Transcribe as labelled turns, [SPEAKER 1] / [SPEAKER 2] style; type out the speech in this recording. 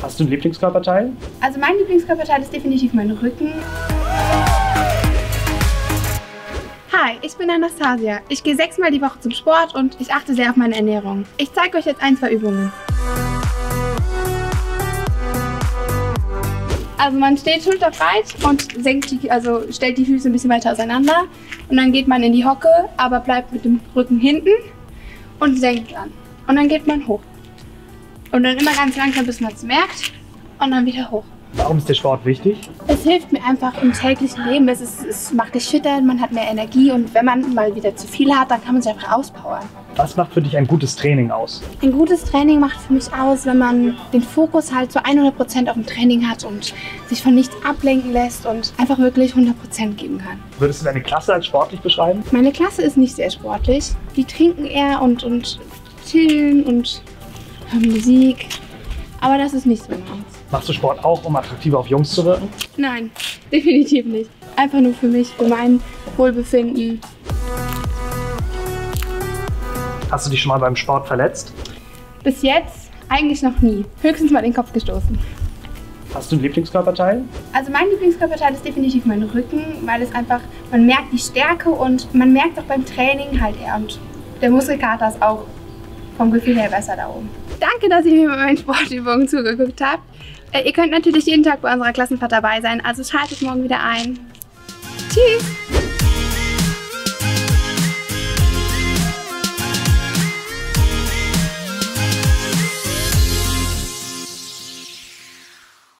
[SPEAKER 1] Hast du ein Lieblingskörperteil?
[SPEAKER 2] Also mein Lieblingskörperteil ist definitiv mein Rücken. Hi, ich bin Anastasia. Ich gehe sechsmal die Woche zum Sport und ich achte sehr auf meine Ernährung. Ich zeige euch jetzt ein, zwei Übungen. Also man steht schulterbreit und senkt die, also stellt die Füße ein bisschen weiter auseinander und dann geht man in die Hocke, aber bleibt mit dem Rücken hinten und senkt dann. Und dann geht man hoch. Und dann immer ganz langsam, bis man es merkt und dann wieder hoch.
[SPEAKER 1] Warum ist der Sport wichtig?
[SPEAKER 2] Es hilft mir einfach im täglichen Leben. Es, ist, es macht dich fitter, man hat mehr Energie und wenn man mal wieder zu viel hat, dann kann man sich einfach auspowern.
[SPEAKER 1] Was macht für dich ein gutes Training aus?
[SPEAKER 2] Ein gutes Training macht für mich aus, wenn man den Fokus halt zu 100% auf dem Training hat und sich von nichts ablenken lässt und einfach wirklich 100% geben kann.
[SPEAKER 1] Würdest du deine Klasse als sportlich beschreiben?
[SPEAKER 2] Meine Klasse ist nicht sehr sportlich. Die trinken eher und, und chillen und Musik. Aber das ist nicht so meins.
[SPEAKER 1] Machst du Sport auch, um attraktiver auf Jungs zu wirken?
[SPEAKER 2] Nein, definitiv nicht. Einfach nur für mich, für mein Wohlbefinden.
[SPEAKER 1] Hast du dich schon mal beim Sport verletzt?
[SPEAKER 2] Bis jetzt eigentlich noch nie. Höchstens mal den Kopf gestoßen.
[SPEAKER 1] Hast du ein Lieblingskörperteil?
[SPEAKER 2] Also mein Lieblingskörperteil ist definitiv mein Rücken, weil es einfach, man merkt die Stärke und man merkt auch beim Training halt eher. Und der Muskelkater ist auch vom Gefühl her besser da oben. Danke, dass ihr mir bei meinen Sportübungen zugeguckt habt. Äh, ihr könnt natürlich jeden Tag bei unserer Klassenfahrt dabei sein, also schaltet morgen wieder ein. Tschüss!